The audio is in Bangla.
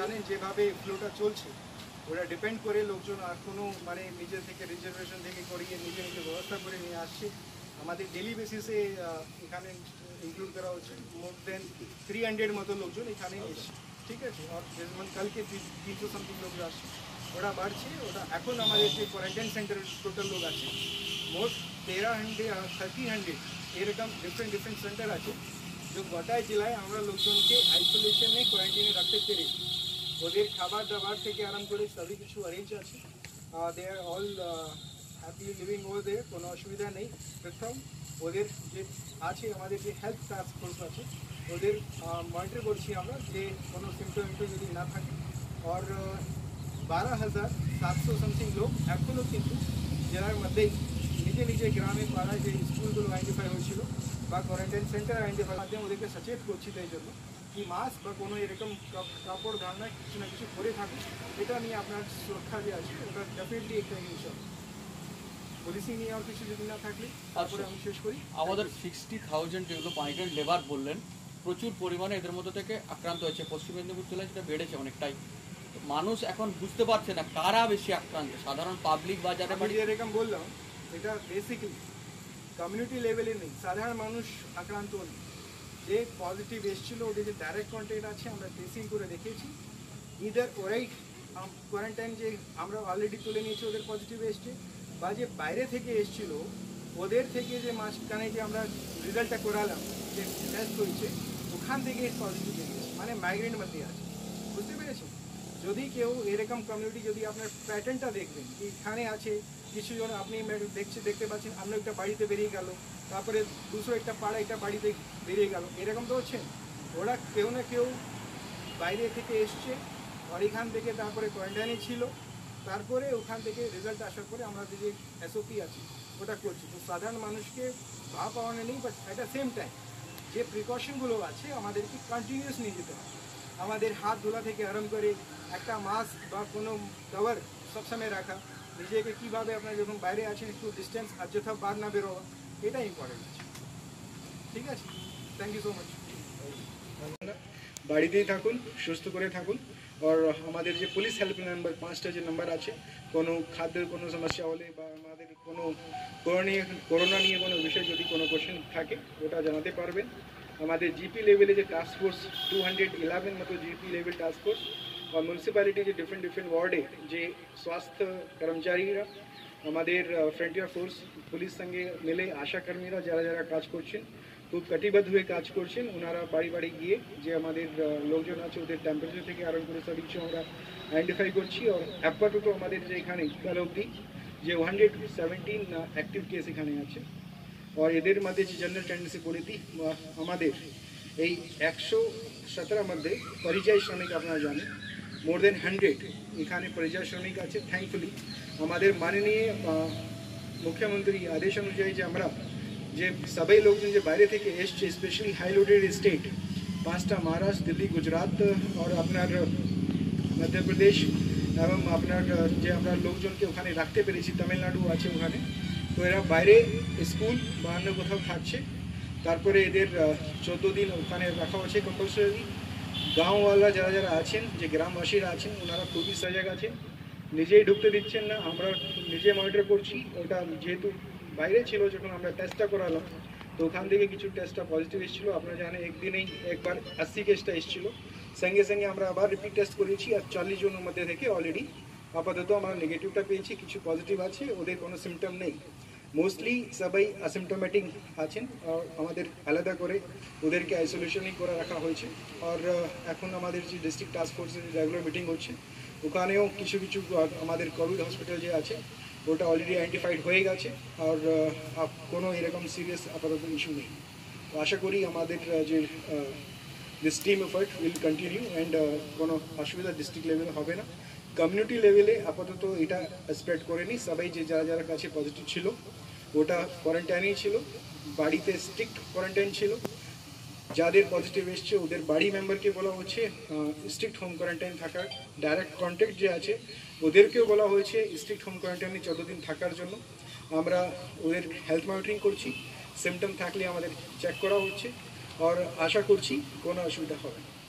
জানেন যেভাবে ফ্লোটা চলছে ওরা ডিপেন্ড করে লোকজন আর কোনো মানে নিজের থেকে রিজার্ভেশন থেকে করিয়ে নিজে নিজে ব্যবস্থা করে নিয়ে আসছে। আমাদের ডেলি বেসিসে এখানে ইনক্লুড করা হচ্ছে মোর দেন থ্রি হান্ড্রেড মতো লোকজন এখানে এসছে। ঠিক আছে? আর যেমন কালকে তিন- তিনশো সামথিং লোক আসছে। ওটা বাড়ছে ওটা এখন আমাদের যে কোয়ারেন্টাইন সেন্টারের টোটাল লোক আছে মোট তেরো হান্ড্রেড থার্টি হান্ড্রেড এরকম ডিফারেন্ট ডিফারেন্ট সেন্টার আছে। যে গোটায় জেলায় আমরা লোকজনকে আইসোলেশনে কোয়ারেন্টাইনে রাখতে পেরেছি। ওদের খাবার দাবার থেকে আরাম করে সবই কিছু অ্যারেঞ্জ আছে। They are all happily living over there কোনো অসুবিধা নেই। প্রথম, ওদের যে আছে, আমাদের যে হেলথ টাস্ক ফোর্স আছে, ওদের মনিটর করছি আমরা যে কোনো সিমটম যদি না থাকে। আর বারো হাজার সাতশো সামথিং লোক এখনও কিন্তু জেলার মধ্যেই নিজে নিজে গ্রামে পাড়ায় যে স্কুলগুলো আইডেন্টিফাই হয়েছিল বা কোয়ারেন্টাইন সেন্টার আইডেন্টিফাই মাধ্যমে ওদেরকে সচেত করছি তাই জন্য কি মাস্ক বা কোনো এরকম কাপ- কাপড় ধারণা কিছু না কিছু করে থাকুন এটা নিয়ে আপনার সুরক্ষা যে আছে ওটা ডেফিনেটলি একটা জিনিস হবে। নিয়ে আর কিছু যদি না থাকলে তারপরে আমি শেষ করি। আমাদের সিক্সটি থাউজেন্ড যেগুলো মাইগ্রেন্ট লেবার বললেন প্রচুর পরিমাণে এদের মধ্যে থেকে আক্রান্ত হয়েছে পশ্চিম মেদিনীপুর জেলায় সেটা বেড়েছে অনেকটাই। মানুষ এখন বুঝতে পারছে না কারা বেশি আক্রান্ত সাধারণ পাবলিক বাজারে এরকম বললাম এটা বেসিক্যালি কমিউনিটি লেভেলে নেই। সাধারণ মানুষ আক্রান্ত নেই। যে পজিটিভ এসেছিল, ওদের যে ডাইরেক্ট কন্ট্যাক্ট আছে, আমরা টেস্টিং করে দেখেছি ইদার ওরাই কোয়ারেন্টাইন যে আমরা অলরেডি তুলে নিয়েছি, ওদের পজিটিভ এসছে। বা যে বাইরে থেকে এসছিল, ওদের থেকে যে মাঝখানে যে আমরা রেজাল্টটা করালাম, যে টেস্ট হয়েছে, ওখান থেকে পজিটিভ এসেছে। মানে মাইগ্রেন্ট মধ্যে আছে। বুঝতে পেরেছেন? যদি কেউ এরকম কমিউনিটি যদি আপনার প্যাটার্নটা দেখবেন এখানে আছে কিছু জন আপনি দেখছে, দেখতে পাচ্ছেন অন্য একটা বাড়িতে বেরিয়ে গেল, তারপরে দুশো একটা পাড়া একটা বাড়িতে বেরিয়ে গেল, এরকম তো হচ্ছে? ওরা কেউ না কেউ বাইরে থেকে এসছে এখান থেকে তারপরে কোয়ারেন্টাইনে ছিল, তারপরে ওখান থেকে রেজাল্ট আসার পরে আমাদের যে এসওপি আছে, ওটা করছি। তো সাধারণ মানুষকে ভাব পাওয়ানো নেই but at the same time যে প্রিকশনগুলো আছে, আমাদেরকে কন্টিনিউয়াস নিয়ে যেতে হবে। আমাদের হাত ধোলা থেকে আরম্ভ করে একটা মাস্ক বা কোনো কভার সবসময় রাখা। নিজেকে কীভাবে আপনার যখন বাইরে আছেন, একটু ডিস্টেন্স আর যথা বার না বেরোয়া এটা ইম্পর্টেন্ট আছে ঠিক আছে? থ্যাংক ইউ সো মাচ বাড়িতেই থাকুন, সুস্থ করে থাকুন। আর আমাদের যে পুলিশ হেল্প নাম্বার পাঁচটা যে নাম্বার আছে, কোনো খাদ্যের কোনো সমস্যা হলে বা আমাদের কোনো করোনা নিয়ে কোনো বিষয় যদি কোনো কোশ্চেন থাকে, ওটা জানাতে পারবেন। আমাদের জিপি লেভেলে যে task force two hundred eleven মতো জিপি লেভেল টাস্ক ফোর্স আর মিউনিসিপ্যালিটি যে ডিফারেন্ট ডিফারেন্ট ওয়ার্ডে যে স্বাস্থ্য কর্মচারীরা আমাদের ফ্রন্টিয়ার ফোর্স পুলিশ সঙ্গে মিলে আশা কর্মীরা যারা যারা কাজ করছেন খুব কটিবদ্ধ হয়ে কাজ করছেন ওনারা বাড়ি বাড়ি গিয়ে যে আমাদের আহ, লোকজন আছে ওদের টেম্পারেচার থেকে আরম্ভ করে সব কিছু আমরা আইডেন্টিফাই করছি আর আপাতত আমাদের যে এখানে কাল অবধি যে হান্ড্রেড সেভেন্টিন অ্যাক্টিভ কেস এখানে আছে আর এদের মধ্যে যে জেনারেল টেন্ডেন্সি পরিধি আমাদের এই একশো সতেরো মধ্যে পরিযায়ী শ্রমিক আপনারা জানেন মোর দেন হান্ড্রেড এখানে পরিযায়ী শ্রমিক আছে। থ্যাঙ্কফুলি আমাদের মাননীয় মুখ্যমন্ত্রী আদেশ অনুযায়ী যে আমরা যে সবাই লোকজন যে বাইরে থেকে এসছে স্পেশালি হাই লোডেড স্টেট পাঁচটা মহারাষ্ট্র, দিল্লি, গুজরাট, আর আপনার, মধ্যপ্রদেশ, এবং আপনার, যে আমরা লোকজনকে ওখানে রাখতে পেরেছি, তামিলনাড়ু আছে ওখানে। তো এরা বাইরে স্কুল বা অন্য কোথাও থাকছে। তারপরে এদের চোদ্দ দিন ওখানে রাখা হচ্ছে কম্পালসারি গাঁওওয়ালা যারা যারা আছেন, যে গ্রামবাসীরা আছেন, ওনারা খুবই সজাগ আছেন। নিজেই ঢুকতে দিচ্ছেন না, আমরা নিজে মনিটর করছি। ওটা যেহেতু বাইরে ছিল, যখন আমরা টেস্টটা করালাম, তো ওখান থেকে কিছু টেস্টটা পজিটিভ এসেছিল। আপনারা জানেন, একদিনেই একবার আশি কেসটা এসেছিল। সঙ্গে সঙ্গে আমরা আবার রিপিট টেস্ট করেছি, আর চল্লিশ জনের মধ্যে থেকে অলরেডি আপাতত আমরা নেগেটিভটা পেয়েছি, কিছু পজিটিভ আছে, ওদের কোনো সিমটম নেই। মোস্টলি সবাই অ্যাসিমটোমেটিক আছেন আমাদের আলাদা করে ওদেরকে আইসোলেশনই করে রাখা হয়েছে। আর এখন আমাদের যে ডিস্ট্রিক্ট টাস্ক ফোর্সের রেগুলার মিটিং হচ্ছে, ওখানেও কিছু কিছু আমাদের কোভিড হসপিটাল যে আছে, ওটা অলরেডি আইডেন্টিফাইড হয়ে গেছে, আর কোনো এরকম সিরিয়াস আপাতত ইস্যু নেই। তো আশা করি আমাদের যে this team effort will continue and কোনো অসুবিধা ডিস্ট্রিক্ট লেভেলে হবে না। কমিউনিটি লেভেলে আপাতত এটা স্প্রেড করেনি। সবাই যে যারা যারা কাছে পজিটিভ ছিল, ওটা কোয়ারেন্টাইনেই ছিল। বাড়িতে স্ট্রিক্ট কোয়ারেন্টাইন ছিল। যাদের পজিটিভ এসছে, ওদের বাড়ি মেম্বারকে বলা হচ্ছে স্ট্রিক্ট হোম কোয়ারেন্টাইন থাকার। ডাইরেক্ট কন্ট্যাক্ট যে আছে, ওদেরকেও বলা হয়েছে স্ট্রিক্ট হোম কোয়ারেন্টাইনে যতদিন থাকার জন্য। আমরা ওদের হেলথ মনিটরিং করছি। সিমটম থাকলে আমাদের চেক করা হচ্ছে। আর আশা করছি কোনো অসুবিধা হবে না।